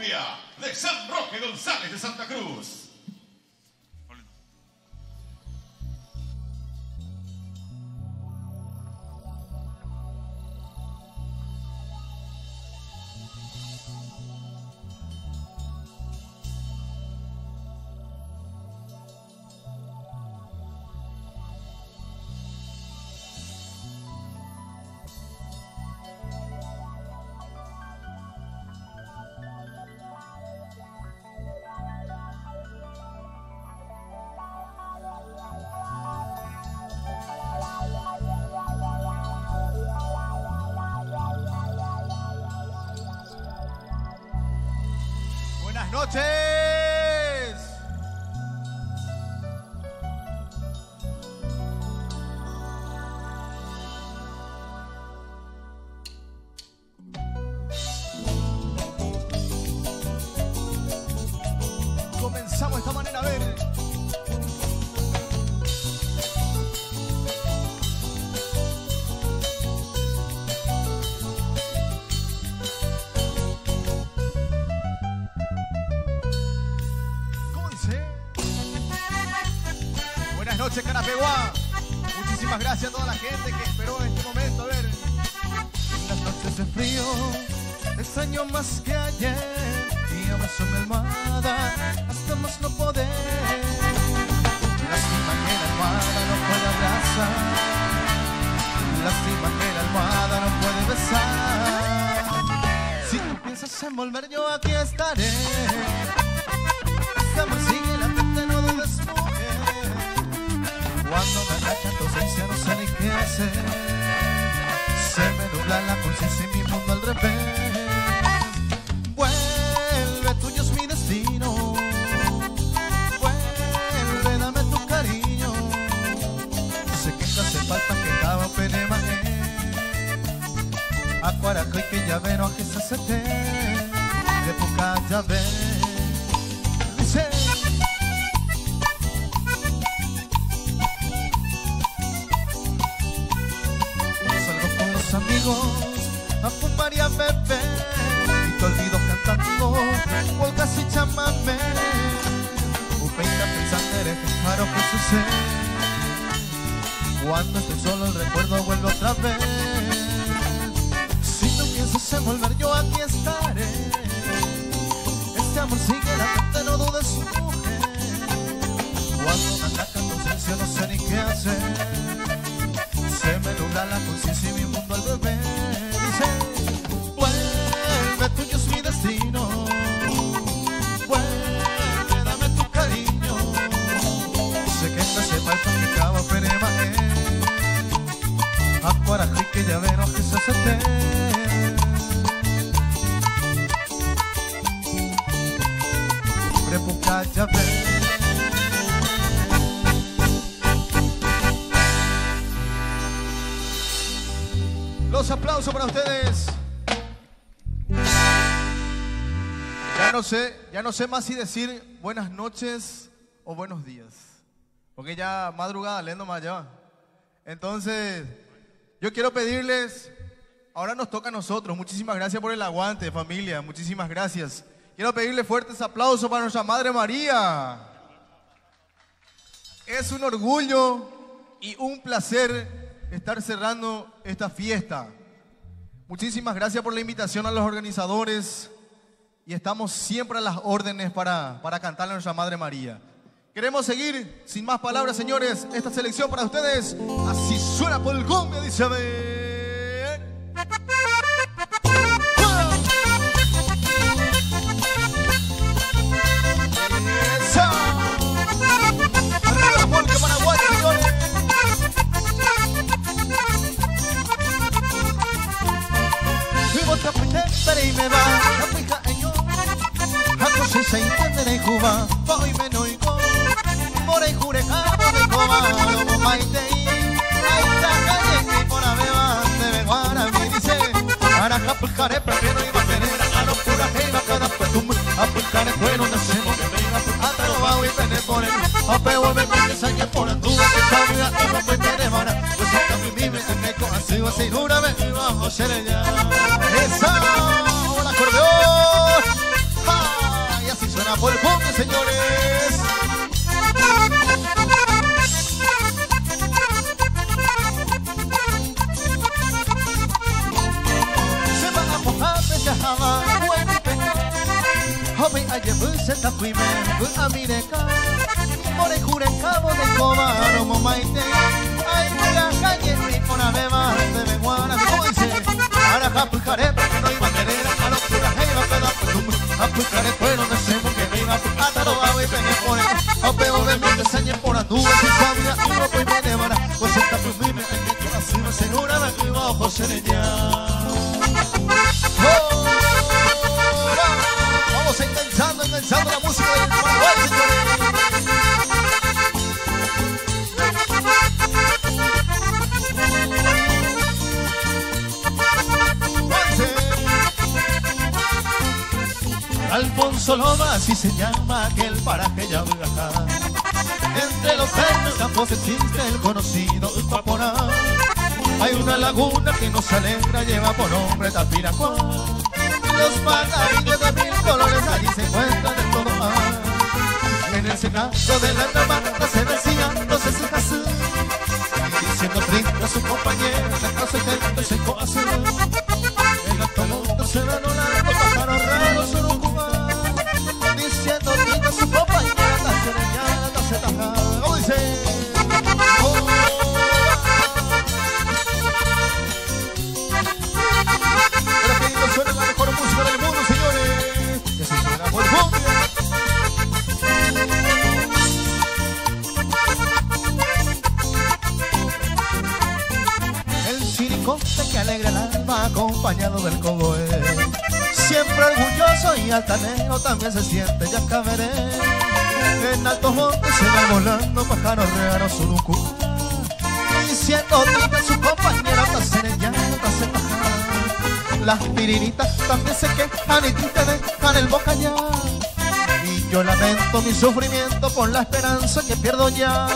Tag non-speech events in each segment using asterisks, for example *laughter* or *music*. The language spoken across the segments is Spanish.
de San Roque González de Santa Cruz. Buenas Noches, Carapeguá. Muchísimas gracias a toda la gente que esperó este momento. A ver. Las noches de frío extraño más que ayer y abrazo mi almohada hasta más no poder. Lástima que la almohada no puede abrazar, lástima que la almohada no puede besar. Si tú piensas en volver, yo aquí estaré. A fumar y a beber te olvido cantando polcas y chamamé. Upeita un faro que sucede. Cuando estoy solo el recuerdo vuelve otra vez. Si tú piensas en volver yo aquí estaré. Este amor sigue la gente no dudes mujer. Cuando me ataca tu ausencia no sé ni qué hacer. Se me nubla la conciencia y mi mundo al bebé dice Vuelve, tuyo es mi destino. Vuelve, dame tu cariño. Sé que te hace falta mi cava perema Acuara que ya vero que se hace Prepuca ya ve Los aplausos para ustedes. Ya no sé, ya no sé más si decir buenas noches o buenos días. Porque ya madrugada leyendo más ya. Entonces, yo quiero pedirles, ahora nos toca a nosotros. Muchísimas gracias por el aguante, familia. Muchísimas gracias. Quiero pedirle fuertes aplausos para nuestra Madre María. Es un orgullo y un placer estar cerrando esta fiesta. Muchísimas gracias por la invitación a los organizadores y estamos siempre a las órdenes para, para cantarle a nuestra Madre María. Queremos seguir, sin más palabras, señores, esta selección para ustedes. Así suena por el dice a ver. Cuba Voy me no igo Por ahí jure jabo de coma Como maite y Ahí está calle y por la beba Te vengo ahora me dice Para acá pulcare prefiero iba a tener A lo pura que iba cada petum A pulcare bueno nacemos que venga Hasta lo va a tener por el A pego me sañe por la tuba Que sabía y no me quiere mara Pues acá mi vive en eco Así va así júrame y bajo se le llama ¡Esa! Me bu amire ka More jure cabo de coma no mo maite Ay la calle mi pona me va de me guana ¿Cómo dice? Ahora ja pujare porque no iba a tener a los puras hey va peda pues A pujare bueno no sé que me iba a ata lo hago y pegue por el A pego de mi te enseñe por las nubes y sabia y ropa y me devara Pues esta mi me tengo que la cima segura de que iba a José Alfonso Loma, así se llama aquel paraje ya viaja. Entre los verdes campos existe el conocido Paporá. Hay una laguna que nos alegra, lleva por nombre Tapiracuá. Los pajarillos de mil colores allí se encuentran en todo mar. En el secazo de la hermana se decía, no sé si Jesús. Diciendo triste a su compañero, la casa y se coase. Siricote que alegra el alma acompañado del cogoe. Siempre orgulloso y altanero también se siente ya caberé. En altos montes se va volando pájaros raros surucú. Diciendo triste su compañera tacerellana, tacerejana. Las piriritas también se quejan y triste dejan el boca ya. Yo lamento mi sufrimiento por la esperanza que pierdo ya.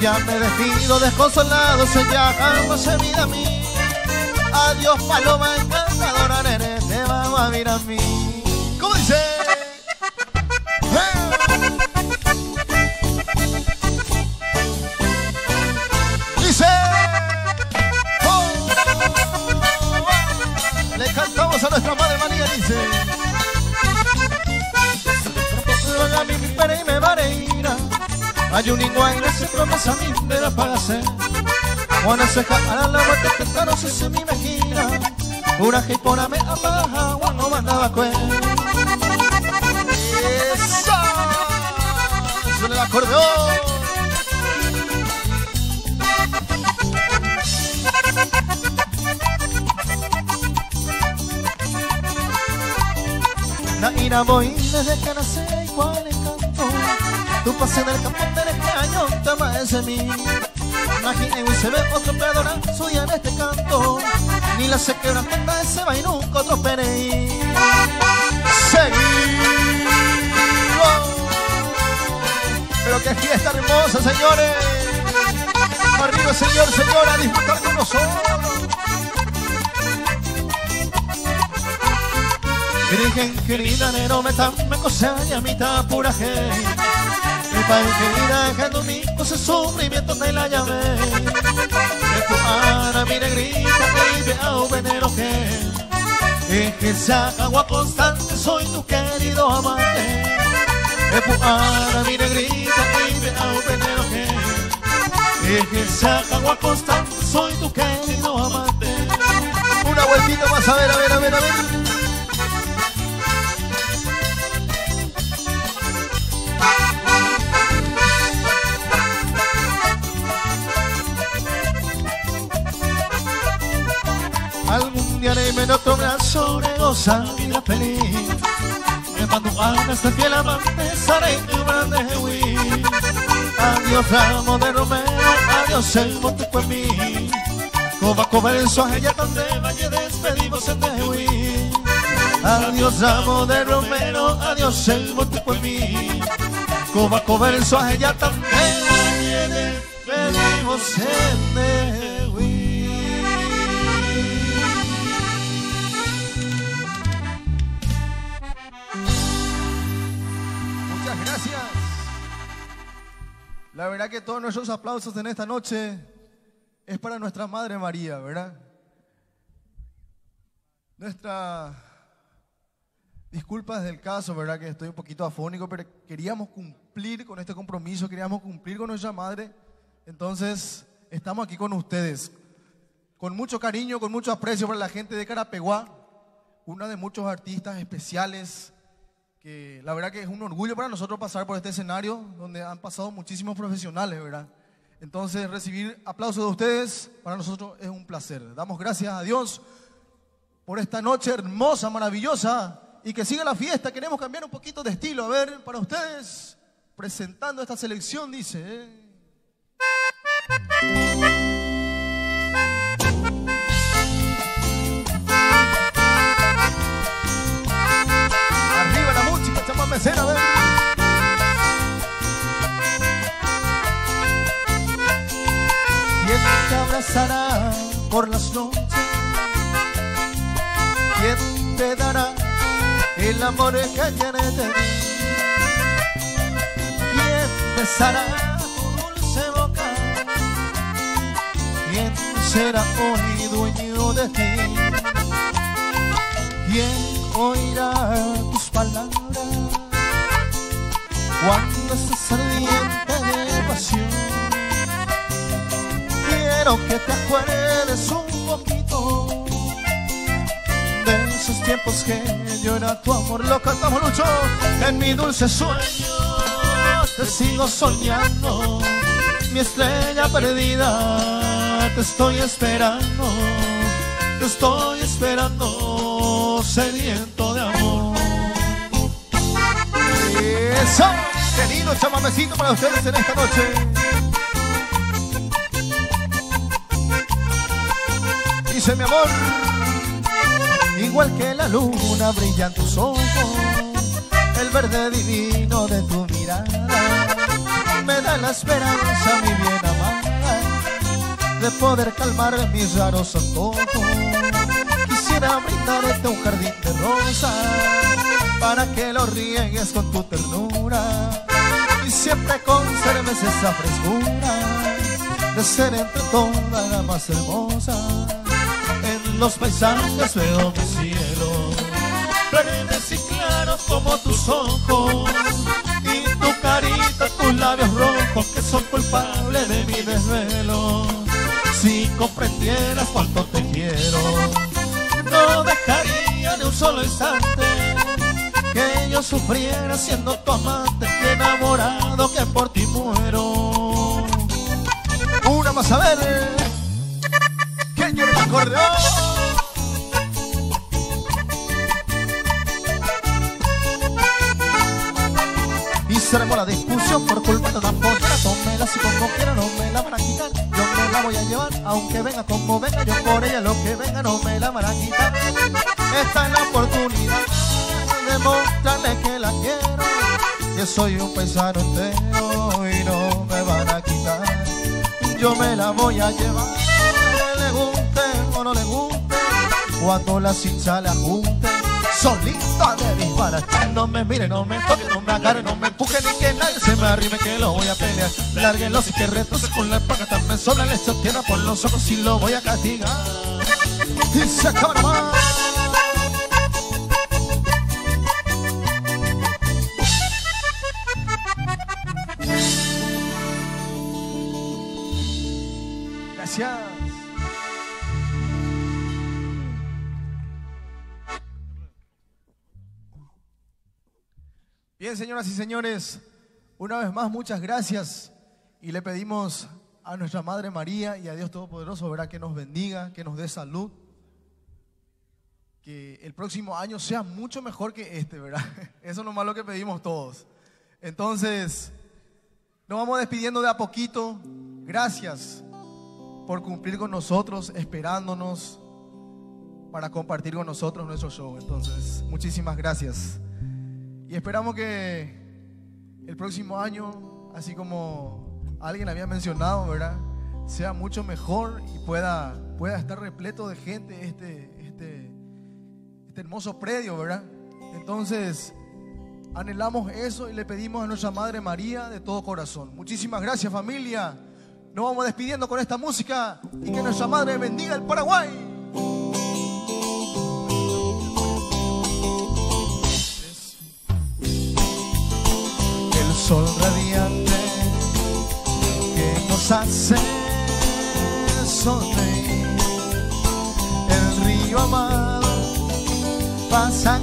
Ya me despido desconsolado, se ya jamás vida a mí. Adiós, paloma encantadora, nene, te vamos a ver a mí. Hay un igual se promesa mi vera para ser. Juana se jala la muerte que taro se se mi mejira Una jipona me apaja Juan mandaba cue Eso. Suena el acordeón. Na ira voy desde que nací igual encanto Tu pasión del campo tenés que año te amanece mí. Imagine y se ve otro pedonazo y en este canto. Ni la se quebra tenda ese va y nunca otro pereí Seguimos. Pero qué fiesta hermosa señores. Arriba señor, señora, a disfrutar con nosotros. Virgen querida, nero me me coseña mitad pura. Padre querida, dejando mi cosa sufrimiento te la llamé. De mi negrita, y ve a un venero que. Es que esa agua constante, soy tu querido amante. De mi negrita, y ve a un venero que. Es que esa agua constante, soy tu querido amante. Una vueltita más, a ver, a ver, a ver, a ver. En otro brazo de gozar vida feliz. Me mando ganas de fiel amante, seré tu grande. Adiós ramo de romero, adiós el monte por mí. Coba, coba el suaje, ya tan de valle despedimos en Tehuí. Adiós ramo de romero, adiós el monte por mí. Coba, coba el suaje, ya tan de valle despedimos en Tehuí. Verdad que todos nuestros aplausos en esta noche es para nuestra Madre María, ¿verdad? Nuestra Disculpas del caso, ¿verdad? Que estoy un poquito afónico, pero queríamos cumplir con este compromiso, queríamos cumplir con nuestra madre. Entonces, estamos aquí con ustedes. Con mucho cariño, con mucho aprecio para la gente de Carapeguá, una de muchos artistas especiales, que la verdad que es un orgullo para nosotros pasar por este escenario donde han pasado muchísimos profesionales, ¿verdad? Entonces, recibir aplausos de ustedes para nosotros es un placer. Damos gracias a Dios por esta noche hermosa, maravillosa y que siga la fiesta. Queremos cambiar un poquito de estilo. A ver, para ustedes, presentando esta selección, dice. ¿eh? A ver. ¿Quién te abrazará por las noches? ¿Quién te dará el amor que tiene de mí? ¿Quién besará tu dulce boca? ¿Quién será hoy dueño de ti? ¿Quién oirá tus palabras cuando estés ardiente de pasión? quiero que te acuerdes un poquito de esos tiempos que yo era tu amor. Lo cantamos, Lucho. En mi dulce sueño te sigo soñando. Mi estrella perdida, te estoy esperando. Te estoy esperando, sediento de amor. Querido chamamecito para ustedes en esta noche. Dice mi amor, Igual que la luna brillan tus ojos, el verde divino de tu mirada me da la esperanza, mi bien amada, de poder calmar mis raros antojos. Quisiera brindarte un jardín de rosas para que lo riegues con tu ternura y siempre conserves esa frescura de ser entre todas la más hermosa. En los paisajes veo mi cielo, verdes y claros como tus ojos y tu carita, tus labios rojos que son culpables de mi desvelo. Si comprendieras cuánto te quiero, no dejaría ni un solo instante que yo sufriera siendo tu amante, que enamorado que por ti muero. una más a ver. ¿Quién quiere el acordeón? Y se armó la discusión por culpa de una pollera Tómela si como quiera no me la van a quitar Yo me la voy a llevar aunque venga como venga Yo por ella lo que venga no me la van a quitar Esta es la oportunidad de mostrarle que la quiero Que soy un paisano entero y no me van a quitar Yo me la voy a llevar Le guste o no le guste Cuando la cincha la junte solita de disparar. No me mire, no me toque, no me agarre, no me empuje ni que nadie se me arrime que lo voy a pelear. Lárguenlo si que retrocede con la paga también sobra le tierra por los ojos y lo voy a castigar. Y se acaba Bien, señoras y señores, una vez más muchas gracias y le pedimos a nuestra Madre María y a Dios Todopoderoso, ¿verdad? Que nos bendiga, que nos dé salud, que el próximo año sea mucho mejor que este, ¿verdad? *laughs* Eso es lo más lo que pedimos todos. Entonces, nos vamos despidiendo de a poquito. Gracias por cumplir con nosotros, esperándonos para compartir con nosotros nuestro show. Entonces, muchísimas gracias. Y esperamos que el próximo año, así como alguien había mencionado, ¿verdad? Sea mucho mejor y pueda, pueda estar repleto de gente este, este, este hermoso predio, ¿verdad? Entonces, anhelamos eso y le pedimos a nuestra Madre María de todo corazón. Muchísimas gracias familia. Nos vamos despidiendo con esta música y que nuestra madre bendiga el Paraguay. El sol radiante que nos hace sonreír, el río amado pasa.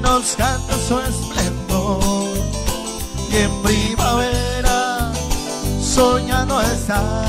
Nos canta su esplendor. Y en primavera soñando está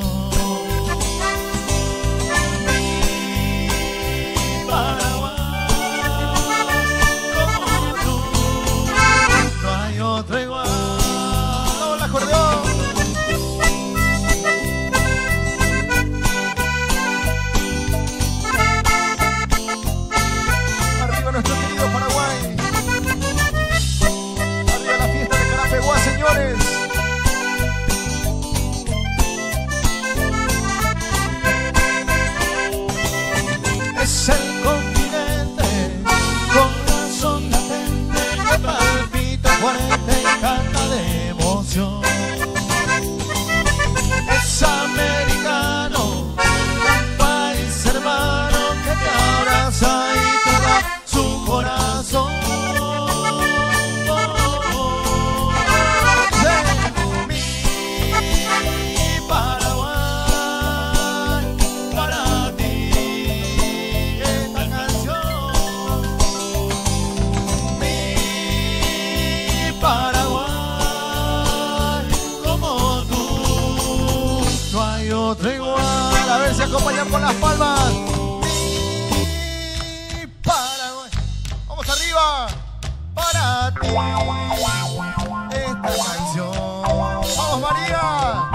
esta de si acompañan con las palmas. Mi Paraguay, vamos arriba, para ti esta canción. Vamos María.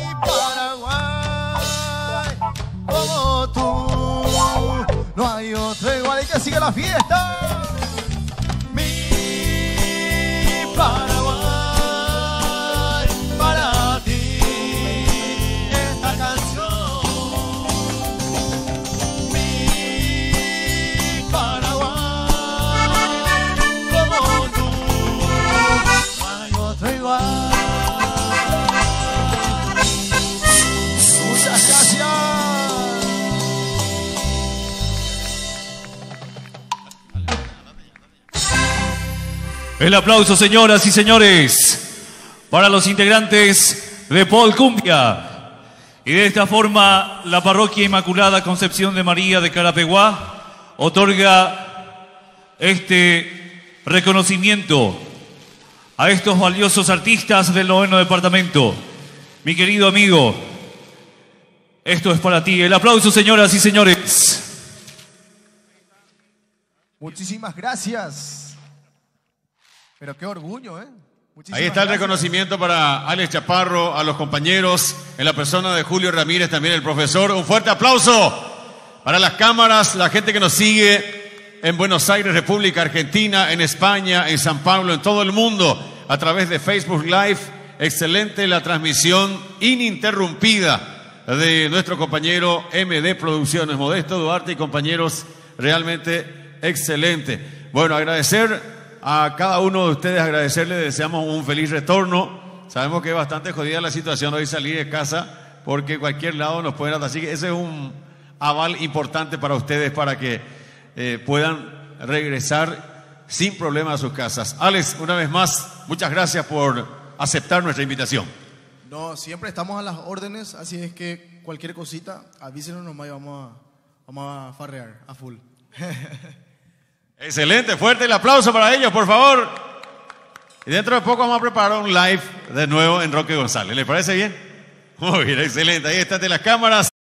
Mi Paraguay, como tú, no hay otro igual. Y que siga la fiesta. El aplauso, señoras y señores, para los integrantes de Paul Cumbia. Y de esta forma, la Parroquia Inmaculada Concepción de María de Carapeguá otorga este reconocimiento a estos valiosos artistas del noveno departamento. Mi querido amigo, esto es para ti. El aplauso, señoras y señores. Muchísimas gracias. Pero qué orgullo, ¿eh? Muchísimas Ahí está el gracias. reconocimiento para Alex Chaparro, a los compañeros, en la persona de Julio Ramírez, también el profesor. Un fuerte aplauso para las cámaras, la gente que nos sigue en Buenos Aires, República Argentina, en España, en San Pablo, en todo el mundo, a través de Facebook Live. Excelente la transmisión ininterrumpida de nuestro compañero MD Producciones, Modesto Duarte y compañeros, realmente excelente. Bueno, agradecer a cada uno de ustedes, agradecerles, deseamos un feliz retorno. Sabemos que es bastante jodida la situación hoy salir de casa porque cualquier lado nos pueden atar. Así que ese es un aval importante para ustedes para que eh, puedan regresar sin problema a sus casas. Alex, una vez más, muchas gracias por aceptar nuestra invitación. No, siempre estamos a las órdenes, así es que cualquier cosita, avísenos nomás y vamos a, vamos a farrear a full. *laughs* Excelente, fuerte el aplauso para ellos, por favor. Y dentro de poco vamos a preparar un live de nuevo en Roque González. ¿Le parece bien? Muy bien, excelente. Ahí están de las cámaras.